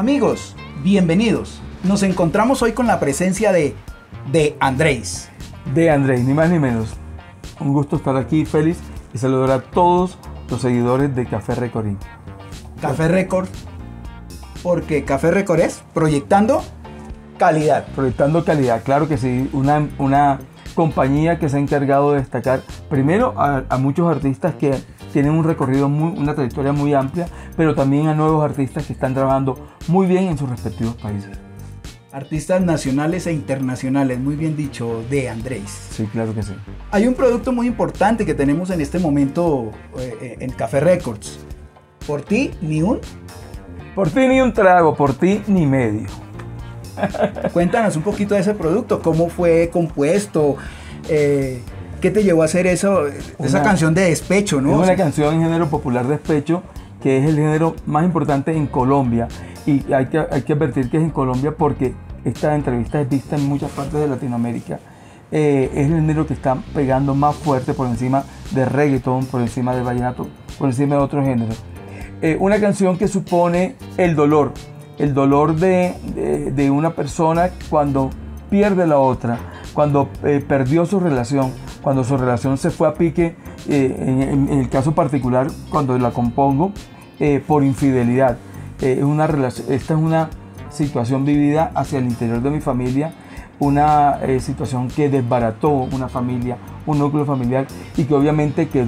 Amigos, bienvenidos. Nos encontramos hoy con la presencia de, de Andrés. De Andrés, ni más ni menos. Un gusto estar aquí, feliz, y saludar a todos los seguidores de Café Record. Café Record, porque Café Record es proyectando calidad. Proyectando calidad, claro que sí. Una, una compañía que se ha encargado de destacar primero a, a muchos artistas que tienen un recorrido, muy, una trayectoria muy amplia, pero también a nuevos artistas que están trabajando muy bien en sus respectivos países. Artistas nacionales e internacionales, muy bien dicho, de Andrés. Sí, claro que sí. Hay un producto muy importante que tenemos en este momento eh, en Café Records. Por ti, ni un. Por ti ni un trago, por ti ni medio. Cuéntanos un poquito de ese producto, cómo fue compuesto, eh, ¿Qué te llevó a hacer eso, esa canción de despecho, no? Es una canción en género popular despecho, que es el género más importante en Colombia. Y hay que, hay que advertir que es en Colombia porque esta entrevista es vista en muchas partes de Latinoamérica. Eh, es el género que está pegando más fuerte por encima de reggaeton, por encima de vallenato, por encima de otros géneros. Eh, una canción que supone el dolor, el dolor de, de, una persona cuando pierde la otra, cuando eh, perdió su relación, cuando su relación se fue a pique, eh, en, el caso particular, cuando la compongo, eh, por infidelidad. Eh, una esta es una situación vivida hacia el interior de mi familia, una situación que desbarató una familia, un núcleo familiar y que obviamente que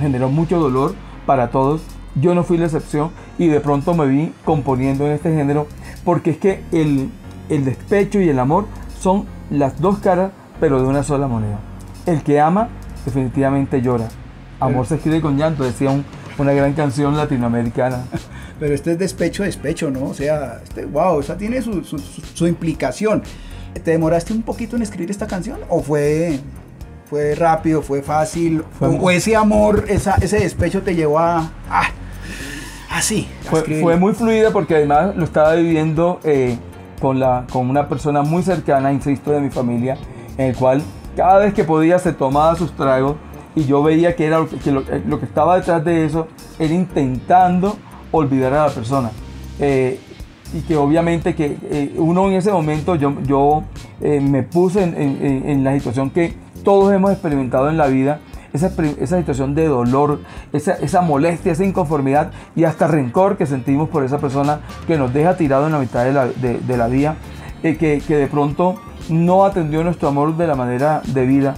generó mucho dolor para todos. Yo no fui la excepción y de pronto me vi componiendo en este género porque es que el, el despecho y el amor son las dos caras pero de una sola moneda. El que ama definitivamente llora. Amor se escribe con llanto, decía una gran canción latinoamericana. Pero este es despecho, despecho, ¿no? O sea, este, wow, o sea, tiene su, su, implicación. ¿Te demoraste un poquito en escribir esta canción? ¿O fue, fue rápido, fue fácil? ¿O ese amor, esa, ese despecho te llevó a... Ah, así. fue, fue, muy fluida porque además lo estaba viviendo eh, con, la, con una persona muy cercana, insisto, de mi familia en el cual cada vez que podía se tomaba sus tragos y yo veía que, era lo que, que estaba detrás de eso era intentando olvidar a la persona. Eh, y que obviamente que eh, uno en ese momento yo, yo eh, me puse en, en, la situación que todos hemos experimentado en la vida, esa, esa situación de dolor, esa, esa, molestia, esa inconformidad y hasta rencor que sentimos por esa persona que nos deja tirado en la mitad de la, de, la vía, que, que de pronto no atendió nuestro amor de la manera debida,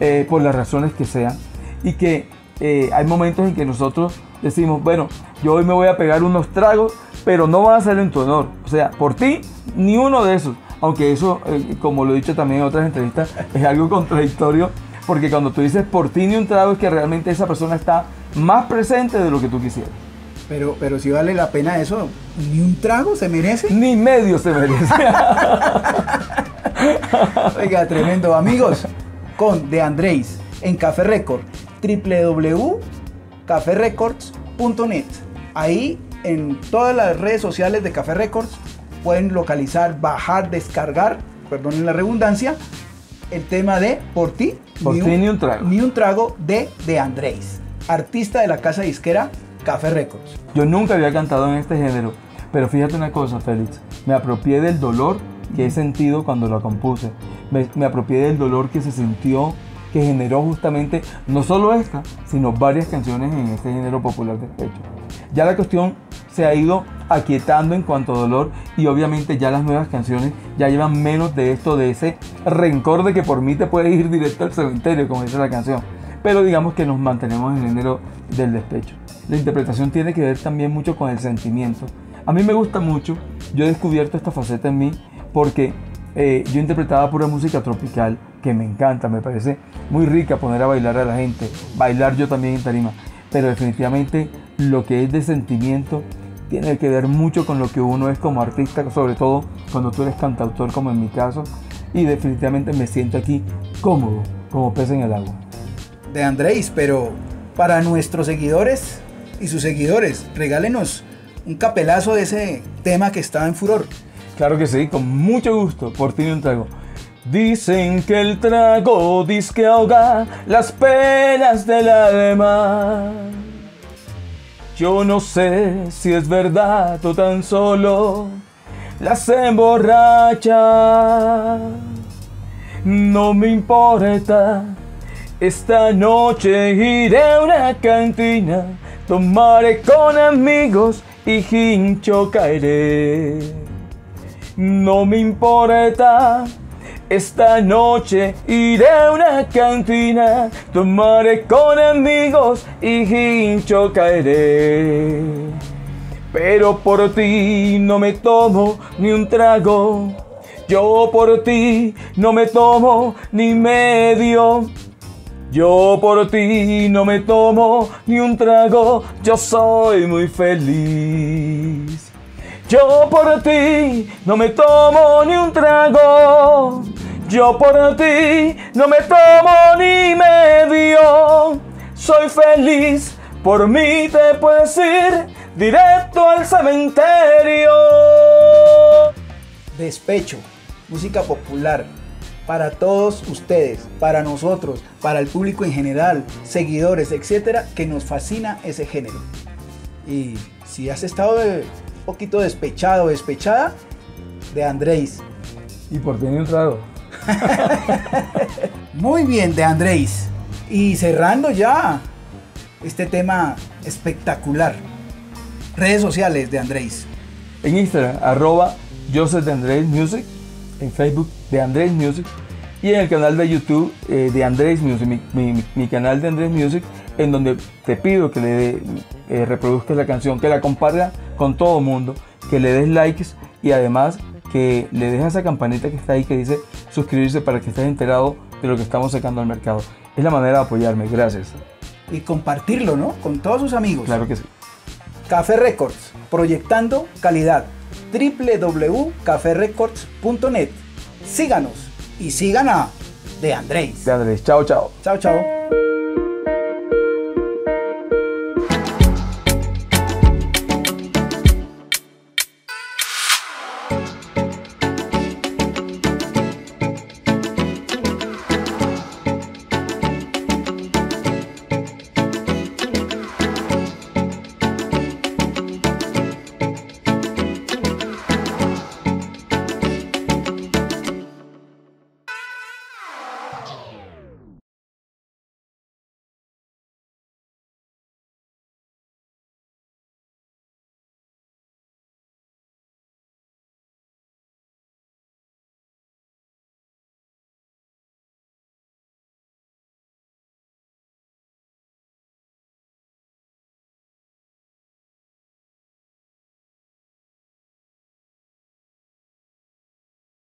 eh, por las razones que sean, y que eh, hay momentos en que nosotros decimos, bueno, yo hoy me voy a pegar unos tragos, pero no van a ser en tu honor. O sea, por ti, ni uno de esos. Aunque eso, eh, como lo he dicho también en otras entrevistas, es algo contradictorio, porque cuando tú dices por ti ni un trago es que realmente esa persona está más presente de lo que tú quisieras. Pero, pero si vale la pena eso, ni un trago se merece. Ni medio se merece. Oiga, tremendo. Amigos, con De Andrés en Café Record, www.caferecords.net. Ahí en todas las redes sociales de Café Records pueden localizar, bajar, descargar, perdonen la redundancia, el tema de Por ti, Por ni, un, ni un trago. Ni un trago de De Andrés, artista de la casa disquera Café Records. Yo nunca había cantado en este género, pero fíjate una cosa, Félix, me apropié del dolor que he sentido cuando lo compuse. Me, apropié del dolor que se sintió, que generó justamente no solo esta, sino varias canciones en este género popular de despecho. Ya la cuestión se ha ido aquietando en cuanto a dolor y obviamente ya las nuevas canciones ya llevan menos de esto, de ese rencor de que por mí te puedes ir directo al cementerio, como dice la canción. Pero digamos que nos mantenemos en el género del despecho. La interpretación tiene que ver también mucho con el sentimiento. A mí me gusta mucho, yo he descubierto esta faceta en mí porque eh, yo interpretaba pura música tropical que me encanta, me parece muy rica poner a bailar a la gente, bailar yo también en tarima, pero definitivamente lo que es de sentimiento tiene que ver mucho con lo que uno es como artista, sobre todo cuando tú eres cantautor como en mi caso, y definitivamente me siento aquí cómodo, como pez en el agua. De Andrés, pero para nuestros seguidores y sus seguidores, regálenos un capelazo de ese tema que está en furor. Claro que sí, con mucho gusto, por ti un trago. Dicen que el trago disque ahoga las penas del alma. Yo no sé si es verdad o tan solo las emborracha. No me importa, esta noche iré a una cantina, tomaré con amigos y hincho caeré. No me importa, esta noche iré a una cantina, tomaré con amigos y hincho caeré. Pero por ti no me tomo ni un trago. Yo por ti no me tomo ni medio. Yo por ti no me tomo ni un trago. Yo soy muy feliz. Yo por ti no me tomo ni un trago. Yo por ti no me tomo ni medio. Soy feliz, por mí te puedes ir directo al cementerio. Despecho, música popular. Para todos ustedes, para nosotros, para el público en general, seguidores, etcétera, que nos fascina ese género. Y si has estado de, un poquito despechado, despechada, de Andrés. Y por tener un trago. Muy bien, de Andrés. Y cerrando ya este tema espectacular. Redes sociales de Andrés. En Instagram, arroba Joseph de Andrés Music. En Facebook, de Andrés Music. Y en el canal de YouTube eh, de Andrés Music, mi, canal de Andrés Music, en donde te pido que le dé, eh, reproduzcas la canción, que la compartas con todo el mundo, que le des likes y además que le a esa campanita que está ahí que dice suscribirse para que estés enterado de lo que estamos sacando al mercado. Es la manera de apoyarme, gracias. Y compartirlo, ¿no? Con todos sus amigos. Claro que sí. Café Records, proyectando calidad. www.caferecords.net. Síganos y sigan a De Andrés. De Andrés, chao, chao. Chao, chao.